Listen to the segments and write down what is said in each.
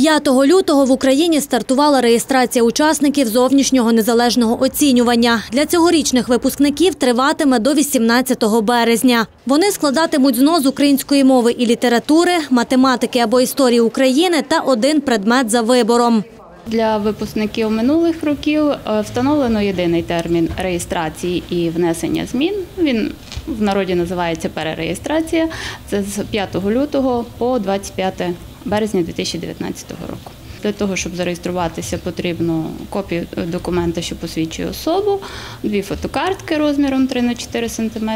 5 лютого в Україні стартувала реєстрація учасників зовнішнього незалежного оцінювання. Для цьогорічних випускників триватиме до 18 березня. Вони складатимуть ЗНО з української мови і літератури, математики або історії України та один предмет за вибором. Для випускників минулих років е, встановлено єдиний термін реєстрації і внесення змін. Він в народі називається перереєстрація. Це з 5 лютого по 25 березня 2019 року. Для того, щоб зареєструватися, потрібно копію документа, що посвідчує особу, дві фотокартки розміром 3 на 4 см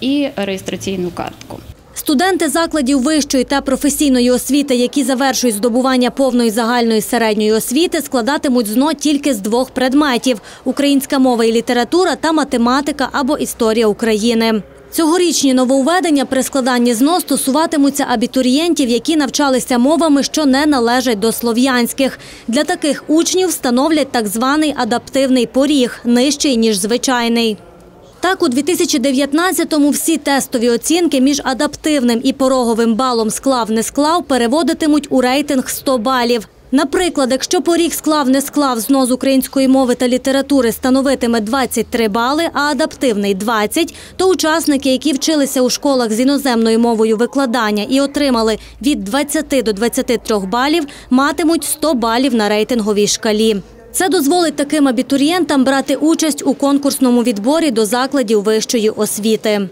і реєстраційну картку. Студенти закладів вищої та професійної освіти, які завершують здобування повної загальної середньої освіти, складатимуть ЗНО тільки з двох предметів – українська мова і література та математика або історія України. Цьогорічні нововведення при складанні ЗНО стосуватимуться абітурієнтів, які навчалися мовами, що не належать до слов'янських. Для таких учнів встановлять так званий адаптивний поріг – нижчий, ніж звичайний. Так, у 2019-му всі тестові оцінки між адаптивним і пороговим балом склав-не склав переводитимуть у рейтинг 100 балів. Наприклад, якщо поріг склав-не склав ЗНО з української мови та літератури становитиме 23 бали, а адаптивний – 20, то учасники, які вчилися у школах з іноземною мовою викладання і отримали від 20 до 23 балів, матимуть 100 балів на рейтинговій шкалі. Це дозволить таким абітурієнтам брати участь у конкурсному відборі до закладів вищої освіти.